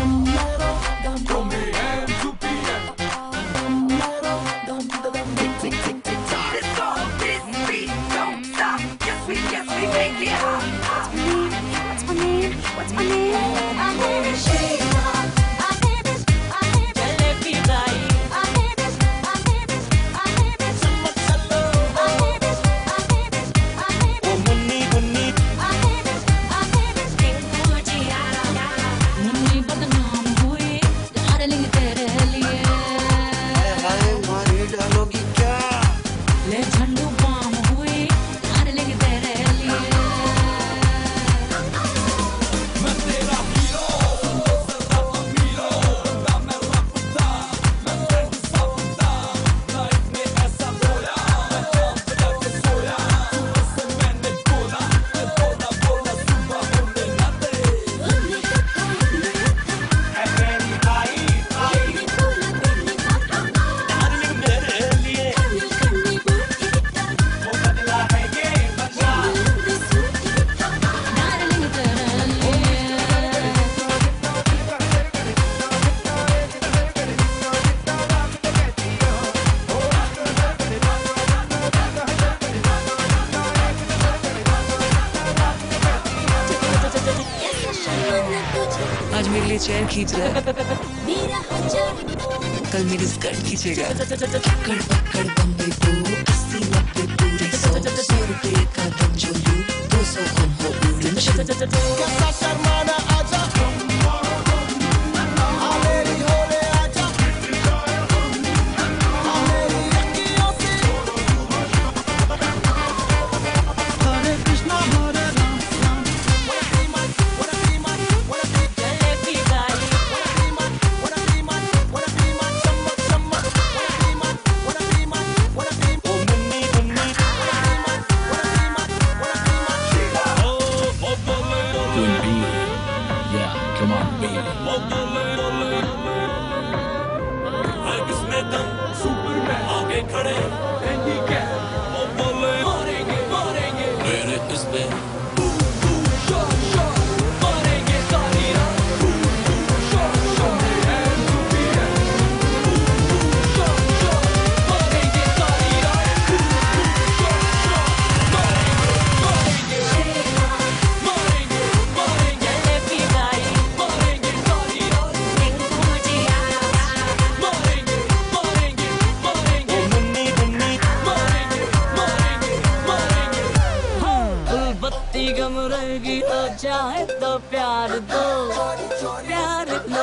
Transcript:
Mama. मेरे लिए chair खींच रहा है। कल मेरे स्कर्ट खींचेगा। पकड़ पकड़ बम्बे को अस्सी नब्बे पूरे सौ। सौ का दम जो लूँ दो सौ हो उड़न Yeah, come on, baby. ओ कम रंगी हो तो जाए तो प्यार दो। प्यार न